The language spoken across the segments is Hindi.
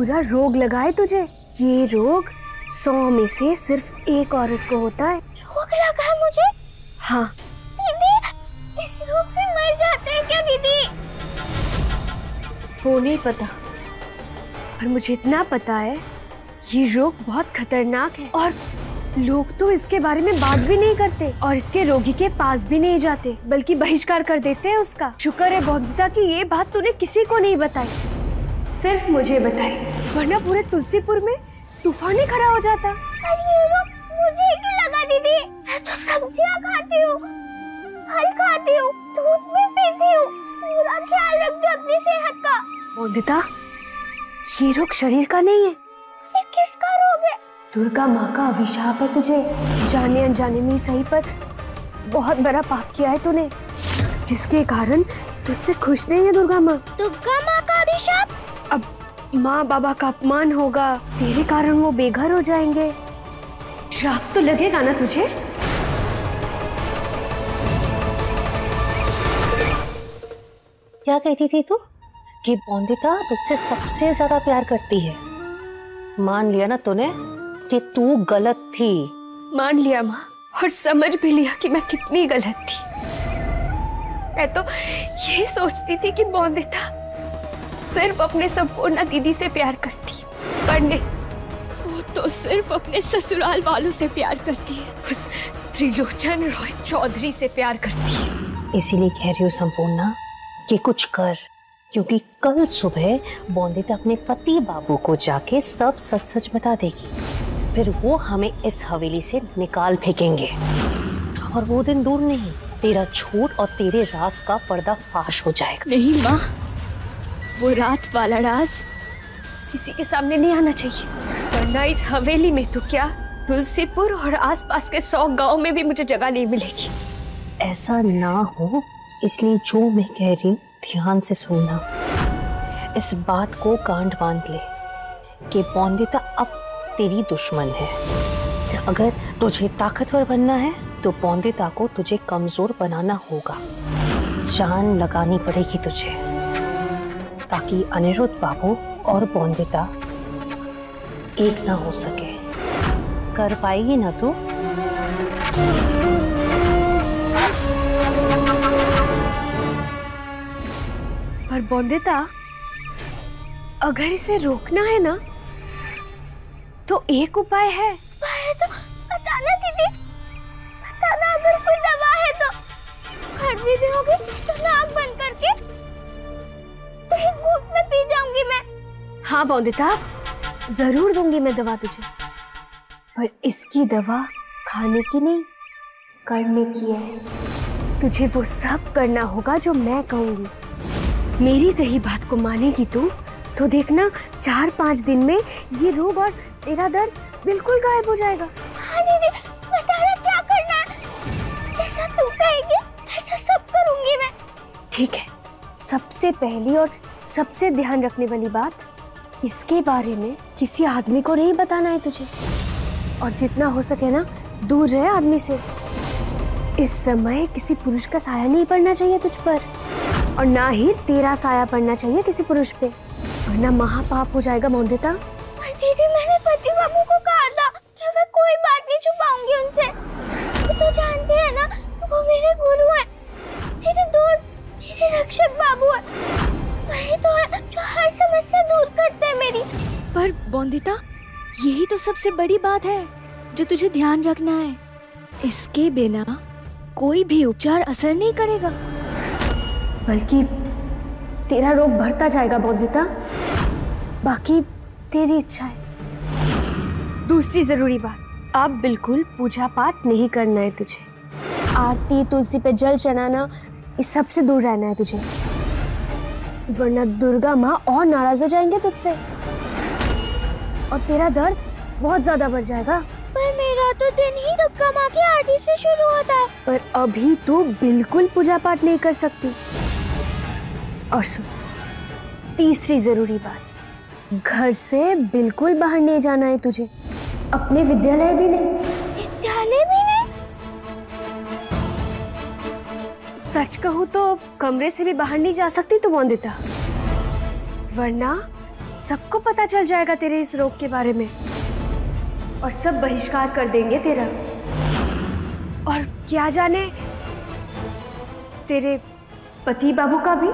बुरा रोग लगा है तुझे? ये रोग सौ में से सिर्फ़ एक औरत को होता है। रोग लगा है मुझे? हाँ। दीदी इस रोग से मर जाते हैं क्या दीदी? वो नहीं पता। पर मुझे इतना पता है ये रोग बहुत खतरनाक है। और लोग तो इसके बारे में बात भी नहीं करते और इसके रोगी के पास भी नहीं जाते बल्कि बहिष्कार कर देते हैं उसका। शुक्र है बौद्धिता कि ये बात तूने किसी को नहीं बताई। सिर्फ़ मुझे बताई वरना पूरे तुलसीपुर में तूफ़ान ही खड़ा हो जाता। ये मुझे क्यों लगा दीदी? मैं तो सब्ज़ियाँ खाती हूँ फल खाती हूँ दूध भी पीती हूँ। पूरा ख्याल रखती हूँ अपनी सेहत का। बौद्धिता ये रोग शरीर का नहीं है। फिर किसका रोग है? दुर्गा माँ का अभिशाप है तुझे। जाने अनजाने में सही पर बहुत बड़ा पाप किया है तूने जिसके कारण तुझसे खुश नहीं है दुर्गा माँ। दुर्गा माँ का अभिशाप? माँ बाबा का अपमान होगा तेरे कारण वो बेघर हो जाएँगे। श्राप तो लगेगा ना तुझे? क्या कहती थी तू? कि बौंदिता तुझसे सबसे ज़्यादा प्यार करती है। मान लिया ना तूने कि तू गलत थी। मान लिया माँ और समझ भी लिया कि मैं कितनी गलत थी। मैं तो ये सोचती थी कि बौंदिता सिर्फ़ अपने संपूर्णा दीदी से प्यार करती है। पर नहीं वो तो सिर्फ़ अपने ससुराल वालों से प्यार करती है। उस त्रिलोचन रॉय चौधरी से प्यार करती है। इसीलिए कह रही हूँ संपूर्णा कि कुछ कर क्योंकि कल सुबह बौंदिता अपने पति बाबू को जाके सब सच सच बता देगी। फिर वो हमें इस हवेली से निकाल फेंकेंगे। और वो दिन दूर नहीं तेरा झूठ और तेरे राज का पर्दा फाश हो जाएगा। नहीं माँ वो रात वाला राज किसी के सामने नहीं आना चाहिए। वरना इस हवेली में तो क्या तुलसीपुर और आसपास के सौ गाँव में भी मुझे जगह नहीं मिलेगी। ऐसा ना हो, इसलिए जो मैं कह रही ध्यान से सुनना। इस बात को कांड बाँध ले कि बौंदिता अब तेरी दुश्मन है। अगर तुझे ताकतवर बनना है तो बौंदिता को तुझे कमज़ोर बनाना होगा। जान लगानी पड़ेगी तुझे। ताकि अनिरुद्ध बाबू और बौंदिता एक ना हो सके। कर पाएगी ना तू? पर बौंदिता अगर इसे रोकना है ना तो एक उपाय है। है तो बताना दीदी। बताना अगर कोई दवा है तो। भी होगी तो नाक बंद करके पी जाऊँगी मैं। हाँ बौंदिता ज़रूर दूँगी मैं दवा तुझे। पर इसकी दवा खाने की नहीं करने की है। तुझे वो सब करना होगा जो मैं कहूँगी। मेरी कही बात को मानेगी तू तो देखना चार पाँच दिन में ये रोग और तेरा दर्द बिल्कुल गायब हो जाएगा। हाँ दीदी बताना क्या करना है? जैसा तू कहेगी ऐसा सब करूँगी मैं। ठीक है सबसे पहली और सबसे ध्यान रखने वाली बात, इसके बारे में किसी आदमी को नहीं बताना है तुझे। और जितना हो सके ना, दूर रहे आदमी से। इस समय किसी पुरुष का साया नहीं पड़ना चाहिए तुझ पर। और ना ही तेरा साया पड़ना चाहिए किसी पुरुष पे। वरना महापाप हो जाएगा मोंदिता दीदी, मैंने पति बाबू को कहा था कि मैं कोई बात नहीं छुपाऊँगी उनसे। वो तो जानते हैं ना, वो मेरे गुरु हैं। मेरे दोस्त, मेरे रक्षक बाबू हैं। वही तो है, जो हर समस्या दूर करते हैं मेरी। पर बौंदिता, यही तो सबसे बड़ी बात है, जो तुझे ध्यान रखना है। इसके बिना कोई भी उपचार असर नहीं करेगा। बल्कि तेरा रोग बढ़ता जाएगा बौद्धिता बाकी तेरी इच्छा है। दूसरी ज़रूरी बात, अब बिल्कुल पूजा पाठ नहीं करना है तुझे। आरती, तुलसी पे जल चढ़ाना, इस सबसे दूर रहना है तुझे। वरना दुर्गा माँ और नाराज़ हो जाएँगे तुझसे। और तेरा दर्द बहुत ज़्यादा बढ़ जाएगा। पर मेरा तो दिन ही दुर्गा माँ की आरती से शुरू होता है। पर अभी तू बिल्कुल पूजा पाठ नहीं कर सकती। और सुन तीसरी ज़रूरी बात घर से बिल्कुल बाहर नहीं जाना है तुझे। अपने विद्यालय भी नहीं। विद्यालय भी नहीं सच कहूँ तो कमरे से भी बाहर नहीं जा सकती तू वंदिता वरना सबको पता चल जाएगा तेरे इस रोग के बारे में। और सब बहिष्कार कर देंगे तेरा। और क्या जाने तेरे पति बाबू का भी?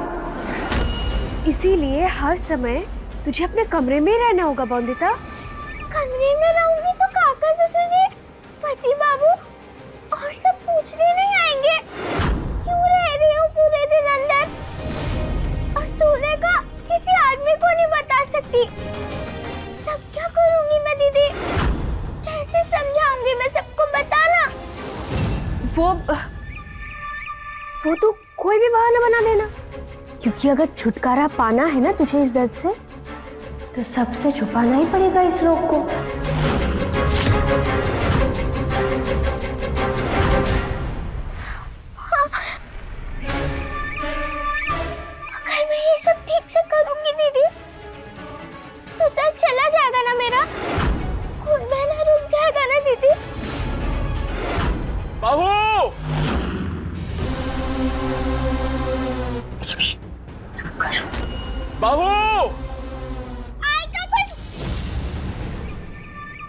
इसीलिए हर समय तुझे अपने कमरे में रहना होगा बौंदिता कमरे में रहूँगी तो काका ससुर जी पति बाबू और सब पूछने नहीं आएँगे। रह हूँ पूरे दिन अंदर। और तूने का किसी आदमी को नहीं बता सकती। तब क्या करूँगी मैं, दीदी? कैसे समझाऊँगी मैं सबको बताना? वो वो तो कोई भी बहाना बना देना। क्योंकि अगर छुटकारा पाना है ना तुझे इस दर्द से तो सबसे छुपाना ही पड़ेगा इस रोग को। मेरा? खून बहना रुक जाएगा ना दीदी? बहू बहू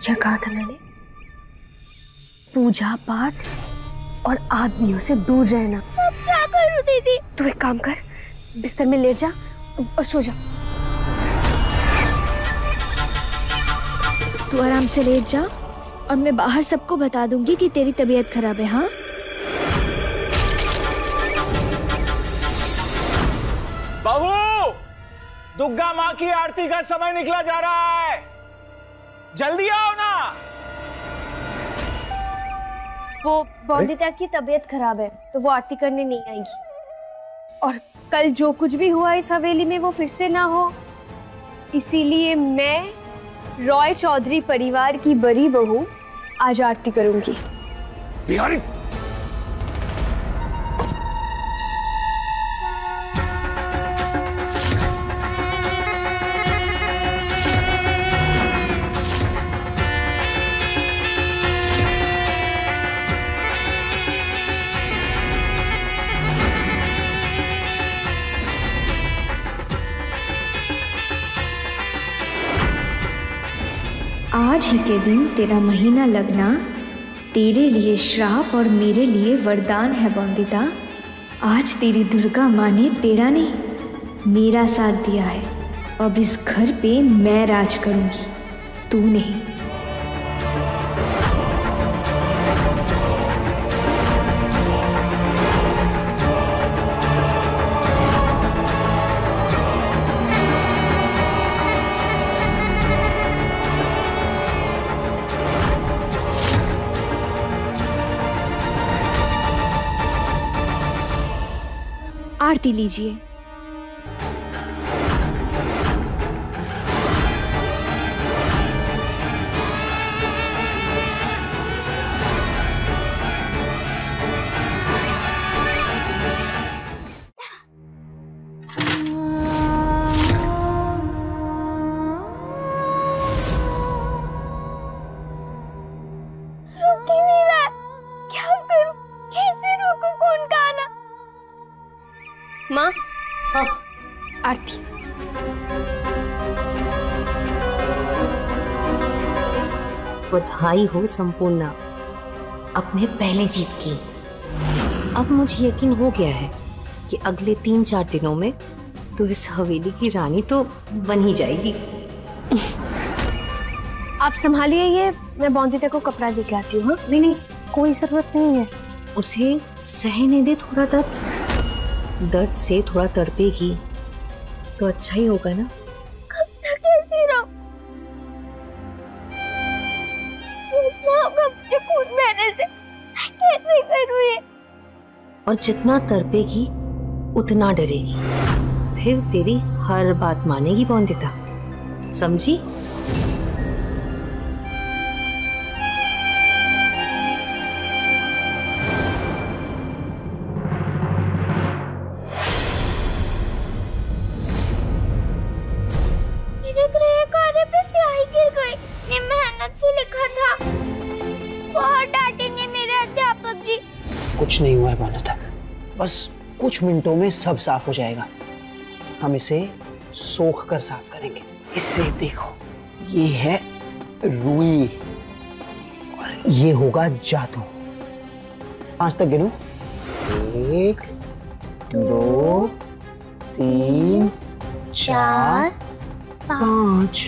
क्या कहा था मैंने? पूजा पाठ और आदमियों से दूर रहना। तो क्या करूँ दीदी? तू एक काम कर बिस्तर में लेट जा और सो जा। तू आराम से लेट जा और मैं बाहर सबको बता दूँगी कि तेरी तबीयत खराब है हाँ? बहू दुर्गा माँ की आरती का समय निकला जा रहा है। जल्दी आओ ना। वो बॉन्डिता की तबीयत खराब है तो वो आरती करने नहीं आएगी। और कल जो कुछ भी हुआ इस हवेली में वो फिर से ना हो। इसीलिए मैं रॉय चौधरी परिवार की बड़ी बहू आज आरती करूँगी। बिहारी के दिन तेरा महीना लगना। तेरे लिए श्राप और मेरे लिए वरदान है बंदिता आज तेरी दुर्गा माँ ने तेरा नहीं, मेरा साथ दिया है। अब इस घर पे मैं राज करूँगी। तू नहीं। आरती लीजिए। आरती। बधाई हो संपूर्णा। अपने पहले जीत की। अब मुझे यकीन हो गया है कि अगले तीन चार दिनों में तो इस हवेली की रानी तो बन ही जाएगी। आप संभालिए ये मैं बॉन्दिता को कपड़ा लेके आती हूँ हाँ? नहीं नहीं कोई ज़रूरत नहीं है। उसे सहने दे थोड़ा दर्द। दर्द से थोड़ा तड़पेगी। तो अच्छा ही होगा ना? कब तक ऐसी रहूँ। मुझे खून बहने से कैसे करूँ ये? और जितना तरपेगी उतना डरेगी। फिर तेरी हर बात मानेगी बौंदिता समझी? कुछ मिनटों में सब साफ़ हो जाएगा। हम इसे सोख कर साफ़ करेंगे। इससे देखो, ये है रुई और ये होगा जादू। पाँच तक गिनू? एक, दो, तीन, चार, पाँच।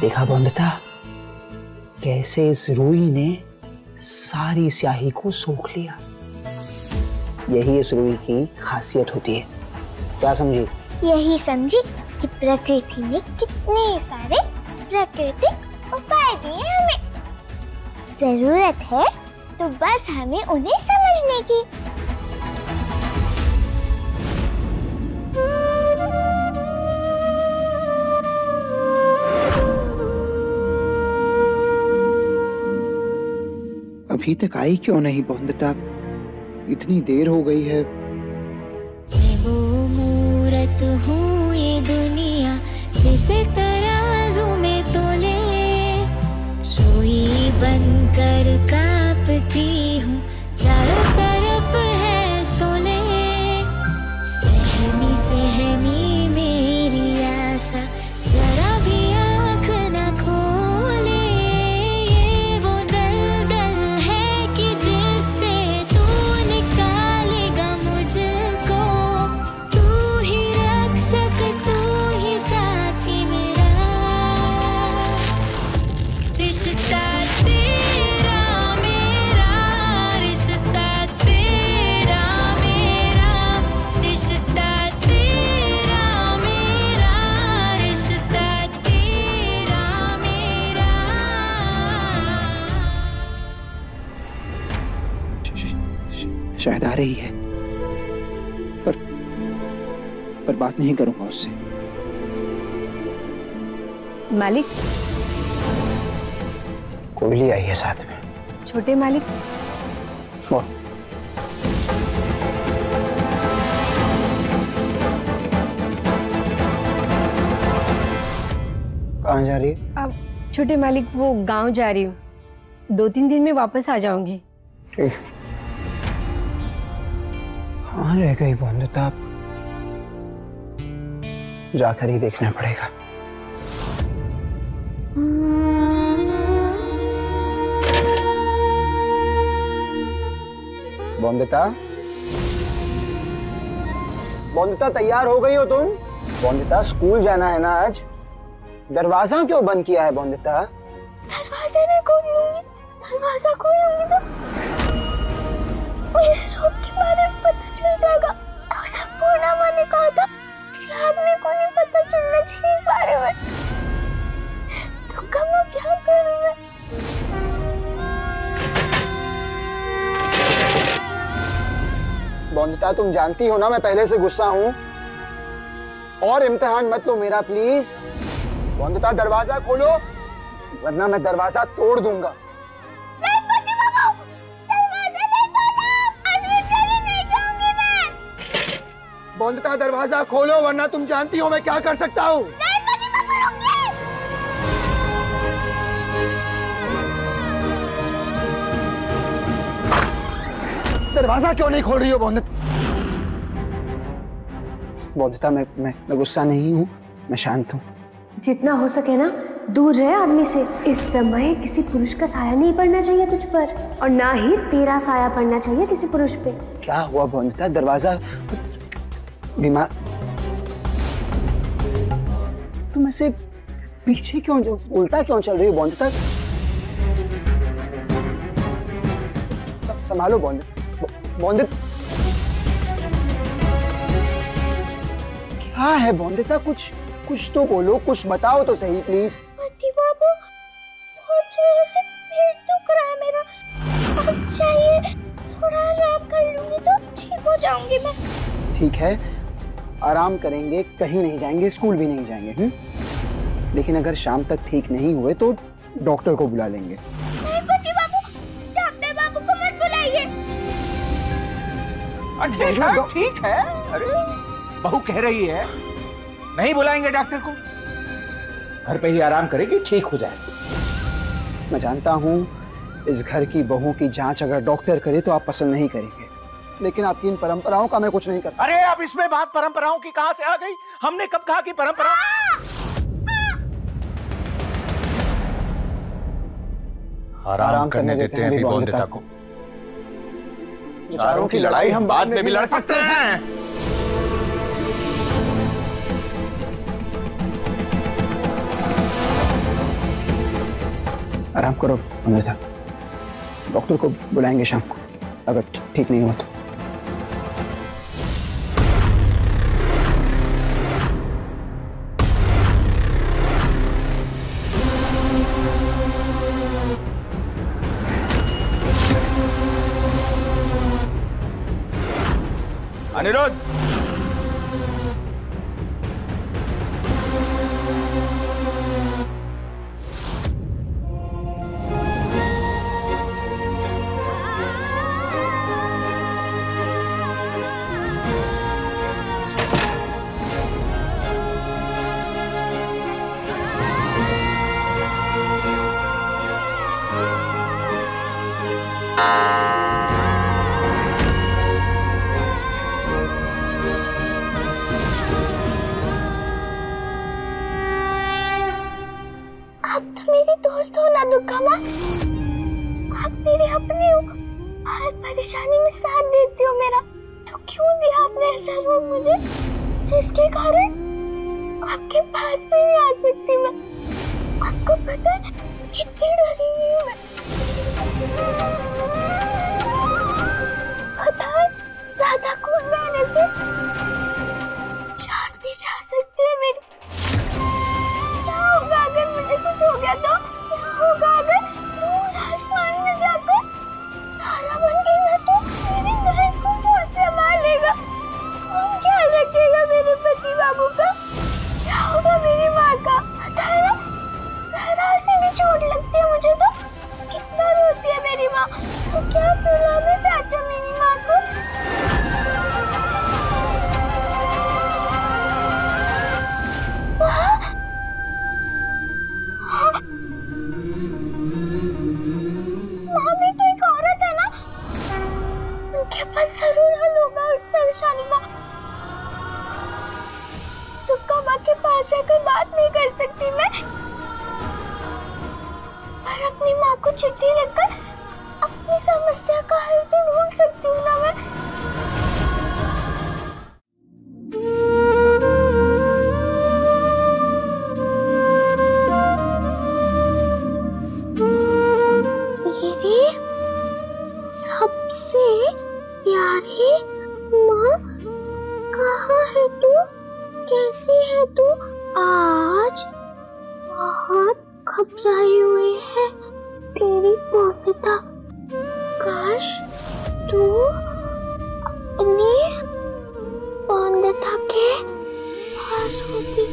देखा बंधता कैसे इस रूई ने सारी स्याही को सोख लिया। यही इस रुई की खासियत होती है। क्या समझी? यही समझी कि प्रकृति ने कितने सारे प्रकृतिक उपाय दिए हमें। ज़रूरत है तो बस हमें उन्हें समझने की। अभी तक आई क्यों नहीं, बंदता? इतनी देर हो गई है। मैं वो मूरत हूँ ये दुनिया, जिसे तराजू में तोले। रोई बनकर कांपती रही है। पर पर बात नहीं करूँगा उससे। मालिक? कोयली आई है साथ में। छोटे मालिक? बोल। कहाँ जा रही है? अब छोटे मालिक वो गाँव जा रही हूँ। दो तीन दिन में वापस आ जाऊँगी। ठीक। कहाँ रह गई बंधुता जाकर ही देखना पड़ेगा। बंदिता बंदिता तैयार हो गई हो तुम? बंदिता स्कूल जाना है ना आज? दरवाज़ा क्यों बंद किया है बंदिता दरवाज़ा नहीं खोल लूँगी दरवाज़ा खोलूँगी तो तुम जानती हो ना, मैं पहले से गुस्सा हूँ। और इम्तिहान मत लो मेरा प्लीज़ बंदिता दरवाज़ा खोलो, वरना मैं दरवाज़ा तोड़ दूँगा। बंदिता दरवाज़ा खोलो, वरना तुम जानती हो मैं क्या कर सकता हूँ। दरवाज़ा क्यों नहीं खोल रही हो बंदित? बंदिता मैं मैं मैं गुस्सा नहीं हूँ मैं शांत हूँ। जितना हो सके ना दूर रहे आदमी से। इस समय किसी पुरुष का साया नहीं पड़ना चाहिए तुझ पर और ना ही तेरा साया पड़ना चाहिए किसी पुरुष पे। क्या हुआ बंदिता दरवाज़ा बीमार तुम ऐसे पीछे क्यों उल्टा क्यों चल रही हो बंदिता संभालो बंदित बंदित क्या है बंदिता कुछ कुछ तो बोलो कुछ बताओ तो सही प्लीज़ पति बाबू बहुत जोरों से पेट दुख रहा है मेरा। अब चाहिए थोड़ा आराम कर लूँगी तो ठीक हो जाऊँगी मैं। ठीक है आराम करेंगे कहीं नहीं जाएँगे स्कूल भी नहीं जाएँगे हुँ? लेकिन अगर शाम तक ठीक नहीं हुए तो डॉक्टर को बुला लेंगे। नहीं पति बाबू डॉक्टर बाबू को मत बुलाइए। हाँ, ठीक है ठीक है। अरे बहू कह रही है नहीं बुलाएँगे डॉक्टर को। घर पे ही आराम करेगी ठीक हो जाए मैं जानता हूँ इस घर की बहू की जाँच अगर डॉक्टर करे तो आप पसंद नहीं करेंगे। लेकिन आपकी इन परंपराओं का मैं कुछ नहीं कर सकता अरे अब इसमें बात परंपराओं की कहाँ से आ गई? हमने कब कहा कि परंपरा आराम करने देते हैं अभी बौंदिता को। चारों की लड़ाई हम बाद में भी लड़ सकते हैं। आराम करो अमृता डॉक्टर को बुलाएँगे शाम को अगर ठीक नहीं हुआ तो आपके पास भी नहीं आ सकती मैं। आपको पता है कितनी डरी हुई हूँ मैं। पता है ज़्यादा खून बहने से जान भी जा सकती है मेरी। क्या होगा अगर मुझे कुछ हो गया तो? क्या होगा अगर तो है तू कैसी है तू? आज बहुत घबराई हुई है। तेरी पौधता काश तू अपनी पौधता के पास होती।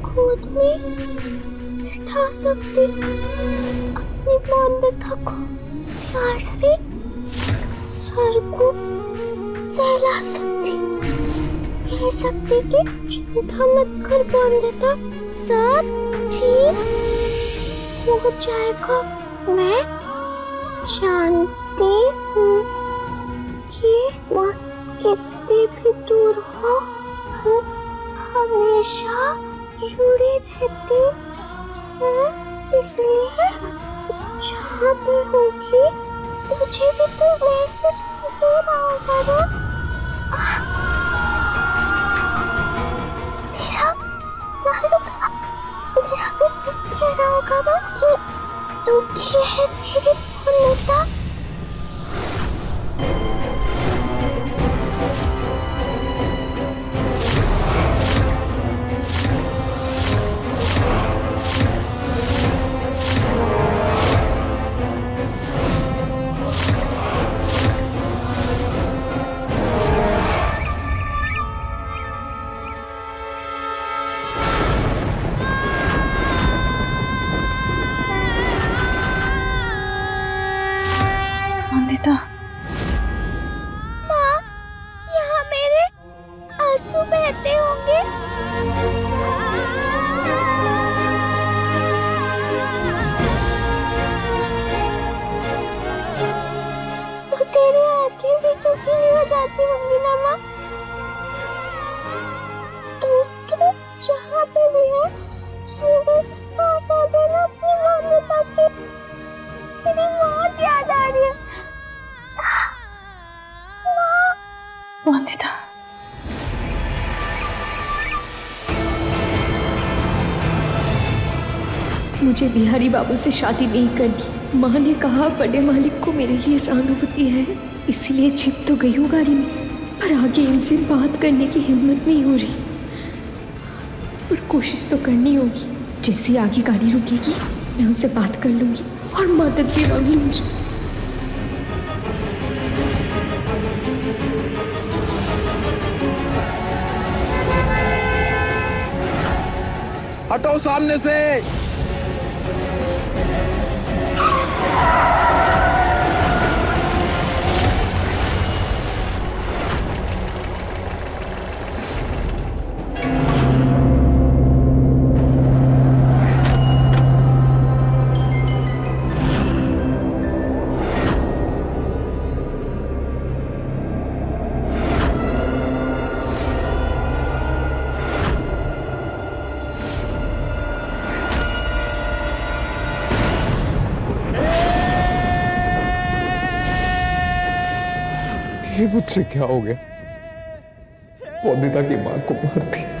गोद में बिठा सकती। अपनी मान्यता को प्यार से सर को सहला सकती। कह सकती कि चिंता मत कर, बांधता, सब ठीक हो जाएगा। मैं जानती हूँ कि वह कितनी भी दूर हो वो हमेशा जुड़ी रहती है। इसलिए जहाँ भी होगी, तुझे भी तो महसूस हो रहा होगा ना कह रहा होगा ना कि दुखी है तेरी पूर्णता मुझे बिहारी बाबू से शादी नहीं करनी। माँ ने कहा, बड़े मालिक को मेरे लिए सहानुभूति है। इसीलिए छिप तो गई हूँ गाड़ी में। पर आगे इनसे बात करने की हिम्मत नहीं हो रही। पर कोशिश तो करनी होगी। जैसे आगे गाड़ी रुकेगी, मैं उनसे बात कर लूँगी और मदद भी मांग लूँगी। हटो सामने से। मुझसे क्या हो गया? वंदिता की माँ को मार दी।